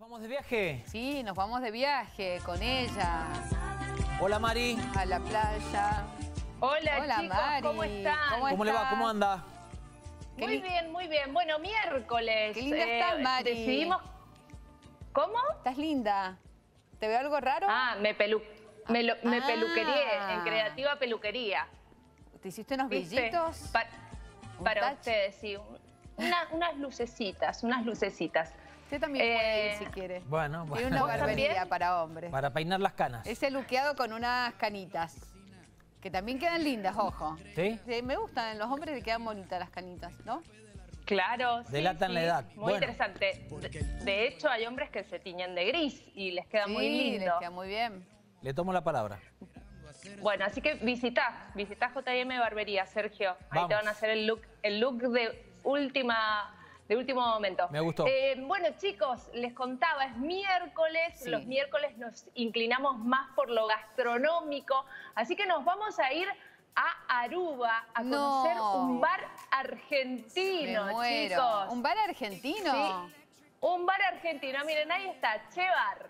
vamos de viaje? Sí, nos vamos de viaje con ella. Hola Mari. A la playa. Hola, chicos, ¿cómo están? ¿Cómo, le va? ¿Cómo anda? Muy bien, muy bien. Bueno, miércoles. Qué linda estás, eh, Mari. Decidimos... ¿Cómo? Estás linda. ¿Te veo algo raro? Ah, me, pelu... me, me ah. peluquería, en creativa peluquería. ¿Te hiciste unos brillitos? para ustedes, sí. unas lucecitas, unas lucecitas. Usted también puede ir eh, si quiere. Bueno, bueno. Tiene una barbería para hombres. Para peinar las canas. Ese luqueado con unas canitas. Que también quedan lindas, ojo. ¿Sí? me gustan, los hombres le quedan bonitas las canitas, ¿no? Claro, Delatan la edad. Muy interesante. De, hecho, hay hombres que se tiñen de gris y les queda muy lindo. les queda muy bien. Le tomo la palabra. Bueno, así que visitá, visitá JM Barbería, Sergio. Ahí te van a hacer el look, el look de última de último momento. Me gustó. Eh, bueno, chicos, les contaba, es miércoles, los miércoles nos inclinamos más por lo gastronómico, así que nos vamos a ir a Aruba a conocer un bar argentino, chicos. ¿Un bar argentino? Sí, un bar argentino. Miren, ahí está, Che Bar.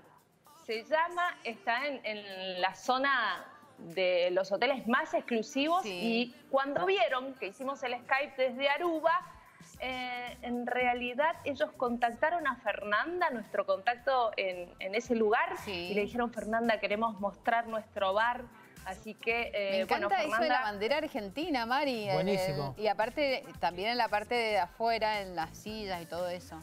Se llama, está en, la zona de los hoteles más exclusivos y cuando vieron que hicimos el Skype desde Aruba, eh, en realidad ellos contactaron a Fernanda, nuestro contacto en, ese lugar, y le dijeron, Fernanda, queremos mostrar nuestro bar. Así que, eh, Me encanta eso de la bandera argentina, Mari. Buenísimo. y aparte, también en la parte de afuera, en las sillas y todo eso.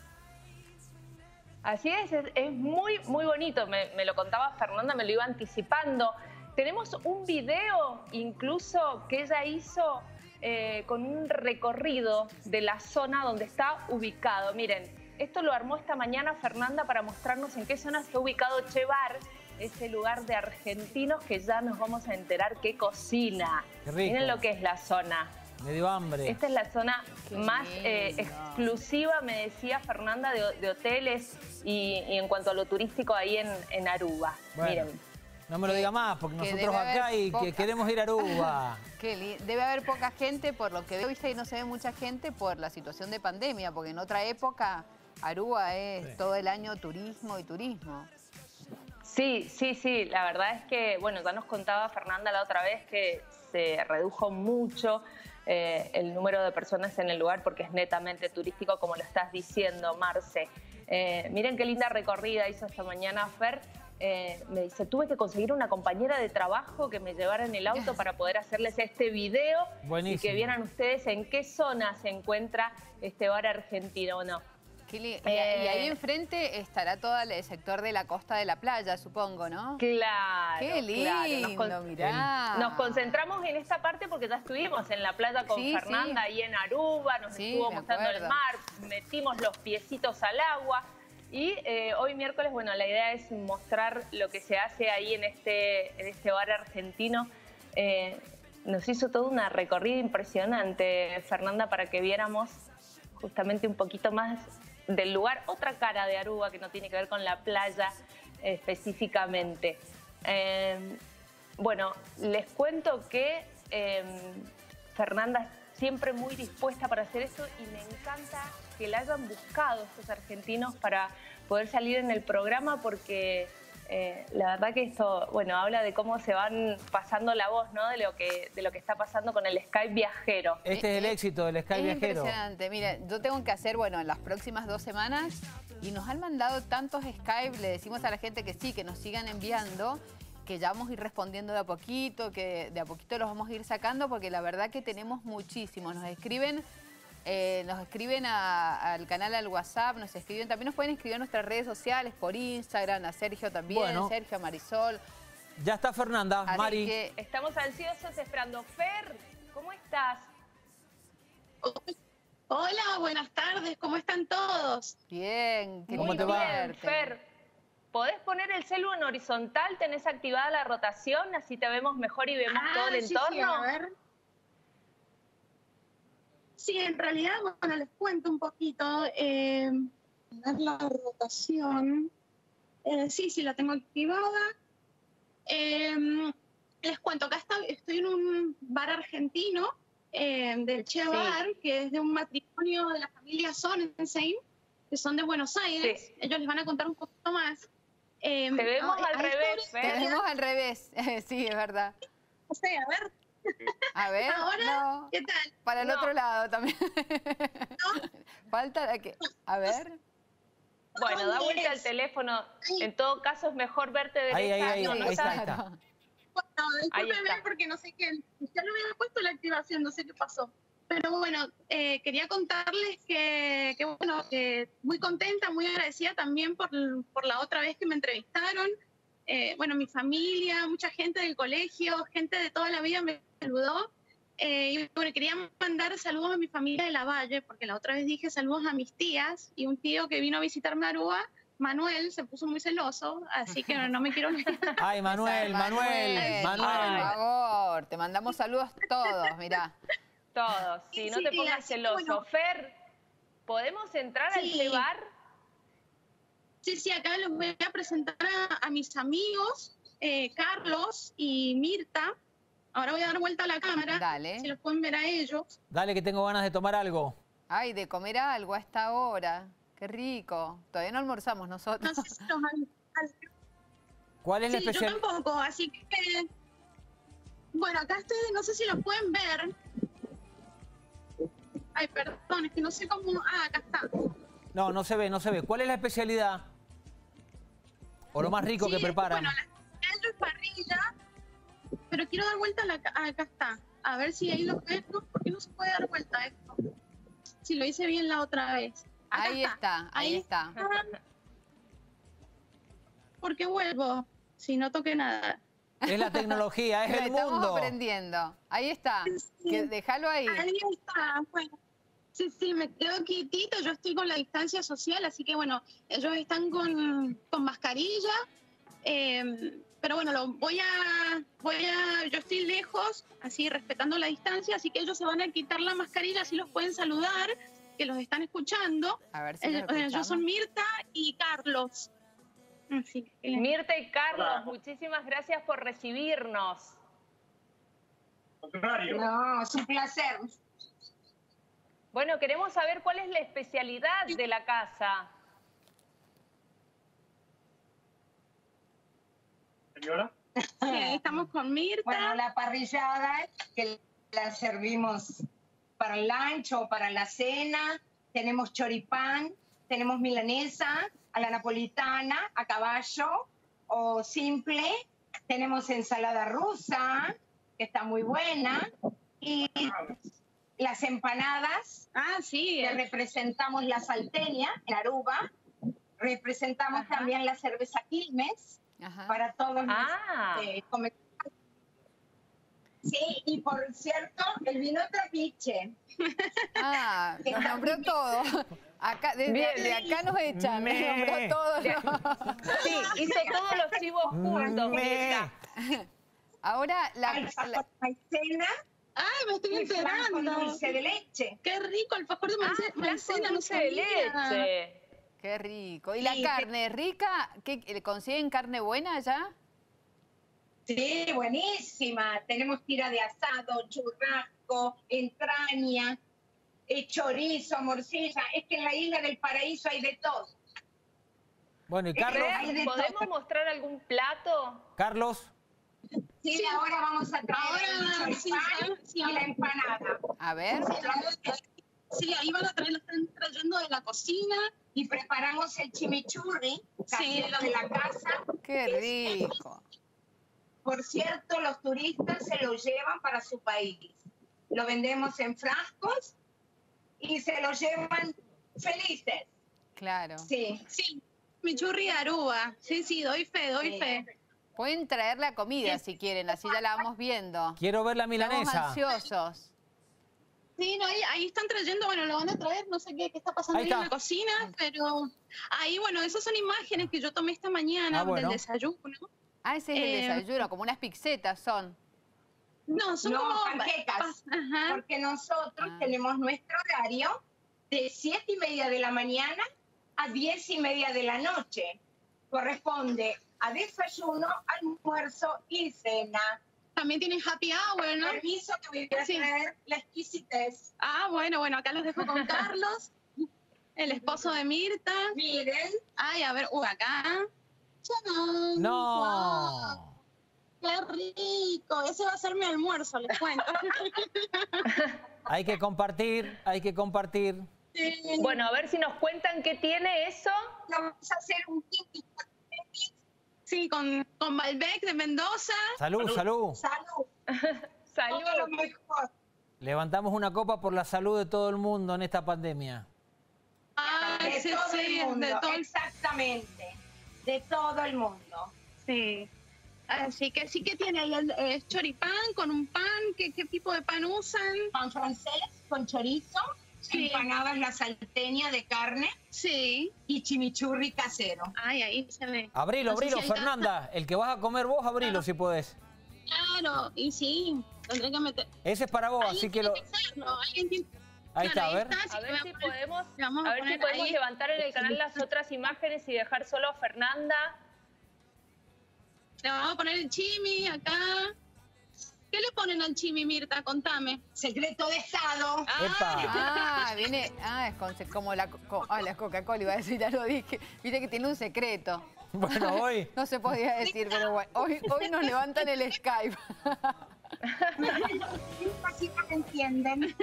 Así es, es, muy, muy bonito. Me, me, lo contaba Fernanda, me lo iba anticipando. Tenemos un video incluso que ella hizo eh, con un recorrido de la zona donde está ubicado. Miren, esto lo armó esta mañana Fernanda para mostrarnos en qué zona está ubicado Chevar, ese lugar de argentinos que ya nos vamos a enterar qué cocina. Miren lo que es la zona. Me dio hambre. Esta es la zona más eh, exclusiva, me decía Fernanda, de, hoteles y, en cuanto a lo turístico ahí en, Aruba. Miren. No me lo diga más, porque nosotros acá y que queremos ir a Aruba. debe haber poca gente, por lo que veo, y no se ve mucha gente por la situación de pandemia, porque en otra época Aruba es todo el año turismo y turismo. Sí, sí, sí, la verdad es que, bueno, ya nos contaba Fernanda la otra vez que se redujo mucho eh, el número de personas en el lugar porque es netamente turístico, como lo estás diciendo, Marce. Eh, miren qué linda recorrida hizo esta mañana Fer eh, me dice, tuve que conseguir una compañera de trabajo que me llevara en el auto para poder hacerles este video y que vieran ustedes en qué zona se encuentra este bar argentino, ¿no? y ahí eh, enfrente estará todo el sector de la costa de la playa, supongo, ¿no? Claro. Qué lindo, Nos, nos concentramos en esta parte porque ya estuvimos en la playa con Fernanda ahí en Aruba, nos estuvo mostrando el mar, metimos los piecitos al agua. Y eh, hoy miércoles, bueno, la idea es mostrar lo que se hace ahí en este, en este bar argentino. Eh, nos hizo toda una recorrida impresionante, Fernanda, para que viéramos justamente un poquito más del lugar, otra cara de Aruba que no tiene que ver con la playa específicamente. Eh, bueno, les cuento que Fernanda siempre muy dispuesta para hacer eso y me encanta que la hayan buscado estos argentinos para poder salir en el programa porque eh, la verdad que esto, bueno, habla de cómo se van pasando la voz, ¿no? De lo que, de lo que está pasando con el Skype viajero. Este es el éxito del Skype viajero. Impresionante. Mire, yo tengo que hacer, bueno, en las próximas dos semanas y nos han mandado tantos Skype, le decimos a la gente que sí, que nos sigan enviando que ya vamos a ir respondiendo de a poquito, que de a poquito los vamos a ir sacando, porque la verdad que tenemos muchísimos. Nos escriben, eh, nos escriben al canal, al WhatsApp, nos escriben, también nos pueden escribir en nuestras redes sociales, por Instagram, a Sergio también, Sergio, a Marisol. Ya está Fernanda, Mari. estamos ansiosos esperando. Fer, ¿cómo estás? Hola, buenas tardes, ¿cómo están todos? Bien, qué ¿Cómo te va? Fer, podés poner el celu en horizontal, tenés activada la rotación, así te vemos mejor y vemos ah, todo el entorno. Sí, a ver. Sí, en realidad, bueno, les cuento un poquito. Eh, la rotación. Eh, sí, sí, la tengo activada. Em, les cuento, acá estoy en un bar argentino eh, del Che Bar, que es de un matrimonio de la familia Sonnensein. que son de Buenos Aires. Ellos les van a contar un poquito más. Eh, Te vemos al revés, Te vemos al revés, sí, es verdad. O sea, a ver. A ver, Ahora, ¿qué tal? Para el otro lado también. ¿No? Falta la que... A ver. Bueno, da vuelta al teléfono. En todo caso, es mejor verte de ahí, ahí, ahí, ahí, ahí está. Bueno, discúlpeme porque no sé qué. Ya lo había puesto la activación, no sé qué pasó. Pero bueno, eh, quería contarles que, que, bueno, que muy contenta, muy agradecida también por, por la otra vez que me entrevistaron. Eh, bueno, mi familia, mucha gente del colegio, gente de toda la vida me saludó. Eh, y bueno, quería mandar saludos a mi familia de la Valle, porque la otra vez dije saludos a mis tías y un tío que vino a visitarme a Aruba, Manuel, se puso muy celoso, así que no, me quiero... Ay, Manuel, Manuel, Manuel. Por favor, te mandamos saludos todos, mirá. Todos, sí, no te pongas celoso. Fer, ¿podemos entrar al bar? Sí, sí, acá les voy a presentar a, mis amigos, eh, Carlos y Mirta. Ahora voy a dar vuelta a la cámara. Dale. Si los pueden ver a ellos. Dale, que tengo ganas de tomar algo. Ay, de comer algo a esta hora. Qué rico. Todavía no almorzamos nosotros. No sé si los ¿Cuál es la especial? Yo tampoco, así que... Bueno, acá ustedes no sé si los pueden ver. Ay, perdón, es que no sé cómo... Ah, acá está. No, no se ve, no se ve. ¿Cuál es la especialidad? O lo más rico que preparan. Bueno, la es parrilla, pero quiero dar vuelta a la... acá está. A ver si ahí lo ven. ¿Por qué no se puede dar vuelta esto? Si lo hice bien la otra vez. ahí está, ahí, está. ¿Por qué vuelvo? Si no toqué nada. Es la tecnología, es el mundo. Estamos aprendiendo. Ahí está. déjalo ahí. Ahí está. Bueno. Sí, sí, me quedo quietito, yo estoy con la distancia social, así que bueno, ellos están con, con mascarilla, em, pero bueno, lo, voy a, voy a, yo estoy lejos, así respetando la distancia, así que ellos se van a quitar la mascarilla, así los pueden saludar, que los están escuchando. A ver si eh, Yo son Mirta y Carlos. Mirta y Carlos, muchísimas gracias por recibirnos. No, es un placer. Bueno, queremos saber cuál es la especialidad de la casa. Señora. Sí, estamos con Mirta. Bueno, la parrillada que la servimos para el lunch o para la cena. Tenemos choripán, tenemos milanesa, a la napolitana, a caballo o simple. Tenemos ensalada rusa, que está muy buena. Y las empanadas. Ah, sí. Que representamos la salteña, la aruba. Representamos también la cerveza Quilmes para todos ah. los eh, Sí, y por cierto, el vino trapiche. Ah, nos nombró todo. Acá, desde, acá nos echan, me. nombró todo. Sí, hizo todos los chivos juntos. Ahora la, la, ¡Ay, me estoy enterando! Dulce de leche. ¡Qué rico! El pastor de ah, maicena, dulce de leche. ¡Qué rico! ¿Y la carne rica? ¿Qué, ¿Consiguen carne buena allá? Sí, buenísima. Tenemos tira de asado, churrasco, entraña, eh, chorizo, morcilla. Es que en la isla del paraíso hay de todo. Bueno, y Carlos... ¿Podemos mostrar algún plato? Carlos... Sí, ahora vamos a traer ahora, sí, sí, la empanada. A ver. Sí, ahí van a traer, lo están trayendo de la cocina. Y preparamos el chimichurri, casero de la casa. ¡Qué rico! Por cierto, los turistas se lo llevan para su país. Lo vendemos en frascos y se lo llevan felices. Claro. Sí. Sí, chimichurri Aruba. Sí, sí, doy fe, doy fe. Pueden traer la comida si quieren, así ya la vamos viendo. Quiero ver la milanesa. Estamos ansiosos. Sí, no, ahí, están trayendo, bueno, lo van a traer, no sé qué, qué está pasando ahí, en la cocina, pero ahí, bueno, esas son imágenes que yo tomé esta mañana ah, del desayuno. Ah, ese es el eh, desayuno, como unas pizzetas son. No, son como panquecas, porque nosotros ah. tenemos nuestro horario de siete y media de la mañana a diez y media de la noche. Corresponde a desayuno, almuerzo y cena. También tienen happy hour, ¿no? Permiso que voy a traer la exquisitez. Ah, bueno, bueno, acá los dejo con Carlos. el esposo de Mirta. Miren. Ay, a ver, uh, acá. ¡Chadán! No. ¡Qué rico! Ese va a ser mi almuerzo, les cuento. Hay que compartir, hay que compartir. Sí. Bueno, a ver si nos cuentan qué tiene eso. Vamos a hacer un kit. Sí, con, con Malbec de Mendoza. Salud, salud. Salud. Salud. Todo lo mejor. Levantamos una copa por la salud de todo el mundo en esta pandemia. Ay, de sí, todo sí, el mundo. de todo el Exactamente. De todo el mundo. Sí. Así que sí que tiene ahí el eh, choripán con un pan. ¿Qué, ¿Qué tipo de pan usan? Pan francés con chorizo, Sí. empanadas la salteña de carne Sí. y chimichurri casero. Ay, ahí se ve. Abrilo, No abrilo, si Fernanda. El que vas a comer vos, abrilo si podés. Claro, y sí, tendré que meter. Ese es para vos, así que lo... tiene Ahí está, a ver. A ver si podemos, a a ver si podemos ahí. levantar en el canal las otras imágenes y dejar solo a Fernanda. Le vamos a poner el chimi acá. ¿Qué le ponen al chimi, Mirta? Contame. Secreto de Estado. Epa. Ah, viene, ah, es con- como la, co- ah, la Coca-Cola, iba a decir, ya lo dije. Viste que tiene un secreto. Bueno, hoy... No se podía decir, pero bueno, hoy, hoy nos levantan el Skype. Así no entienden.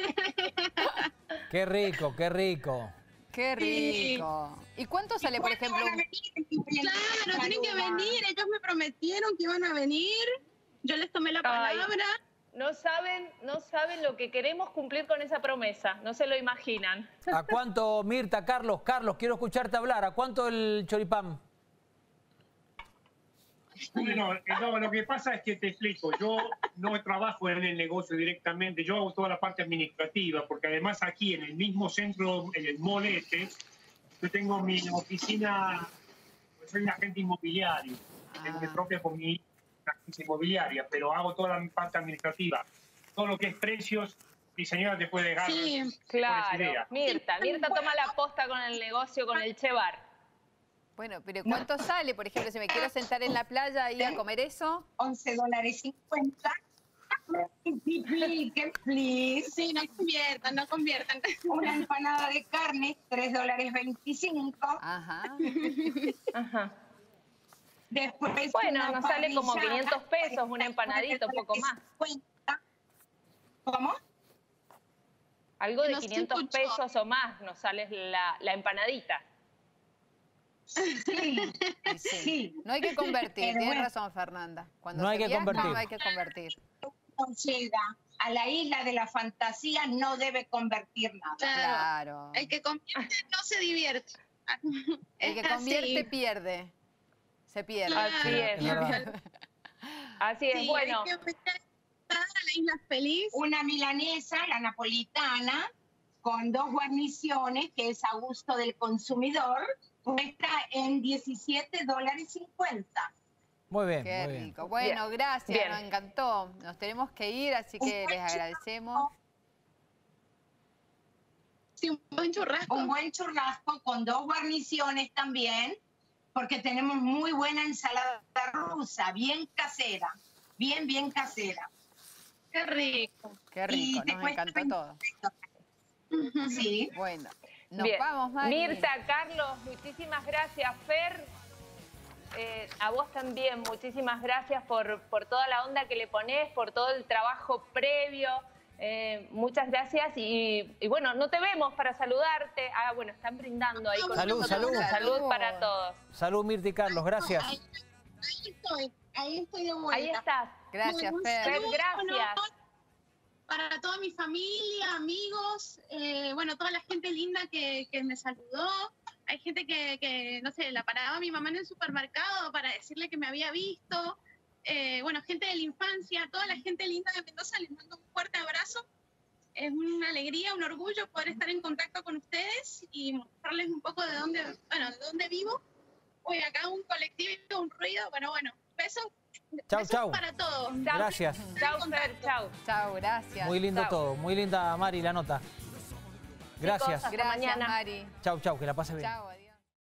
Qué rico, qué rico. Qué rico. ¿Y cuánto sale, por ejemplo? ¿Cuándo van a venir? Claro, tienen que venir. Ellos me prometieron que iban a venir. Yo les tomé la Ay. palabra. No saben, no saben lo que queremos cumplir con esa promesa, no se lo imaginan. ¿A cuánto, Mirta, Carlos? Carlos, quiero escucharte hablar. ¿A cuánto el choripán? Bueno, eh, no, lo que pasa es que te explico, yo no trabajo en el negocio directamente, yo hago toda la parte administrativa, porque además aquí en el mismo centro, en el mall este, yo tengo mi oficina, pues soy un agente inmobiliario, tengo mi Ah. propia con mi agencia inmobiliaria, pero hago toda la parte administrativa. Todo lo que es precios, mi señora te puede dejar. Sí. Claro, idea. Mirta, Mirta toma la posta con el negocio, con el Chevar. Bueno, pero ¿cuánto sale? Por ejemplo, si me quiero sentar en la playa y a comer eso. 11 dólares 50. Multipliquen, please. Sí, no conviertan, no conviertan. Una empanada de carne, 3 dólares 25. Ajá. Ajá. Después Bueno, nos sale como parrillada, 500 pesos, una empanadita, un poco más. 50. ¿Cómo? Algo de No se 500 escuchó. pesos o más nos sale la, la empanadita. Sí. Sí. Sí. No hay que convertir, Pero tienes bueno. razón, Fernanda. Cuando No se hay que viaja, convertir. No hay que convertir. Llega a la isla de la fantasía, no debe convertir nada. Claro. El que convierte no se divierte. El que así. convierte pierde. Se pierde. Así es. Así es, Sí, bueno. hay que a la isla feliz. Una milanesa, la napolitana, con dos guarniciones, que es a gusto del consumidor, cuesta en 17 dólares 50. Muy bien, Qué muy bien. rico. Bueno, Bien, gracias, bien. nos encantó. Nos tenemos que ir, así que les agradecemos. Sí, un buen churrasco. Un buen churrasco con dos guarniciones también, porque tenemos muy buena ensalada rusa, bien casera, bien, bien casera. Qué rico. Qué Y rico, te nos cuesta encantó todo. Sí. Bueno, nos Bien. vamos, Mari. Mirta, Carlos, muchísimas gracias. Fer, eh, a vos también, muchísimas gracias por, por toda la onda que le ponés, por todo el trabajo previo. Eh, muchas gracias y, y bueno, no te vemos para saludarte. Ah, bueno, están brindando ahí con Salud, nosotros. salud. Salud para todos. Salud, Mirta y Carlos, gracias. Ahí, ahí estoy, ahí estoy de vuelta. Ahí estás. Gracias, Bueno, Fer. Gracias. Para toda mi familia, amigos, eh, bueno, toda la gente linda que, que me saludó. Hay gente que, que, no sé, la paraba a mi mamá en el supermercado para decirle que me había visto. Eh, bueno, gente de la infancia, toda la gente linda de Mendoza, les mando un fuerte abrazo. Es una alegría, un orgullo poder estar en contacto con ustedes y mostrarles un poco de dónde, bueno, de dónde vivo. Hoy acá un colectivo, un ruido, bueno, bueno, besos. Chau, besos chau. para todos. Chau. Gracias. Chau, Fer, chau. Chao, gracias. Muy lindo Chao. todo, muy linda Mari la nota. Gracias. Hasta Gracias, mañana. Mari. Chau, chau, que la pase bien. Chao, adiós.